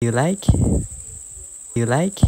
You like? You like?